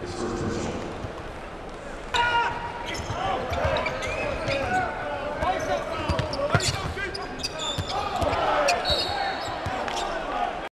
It's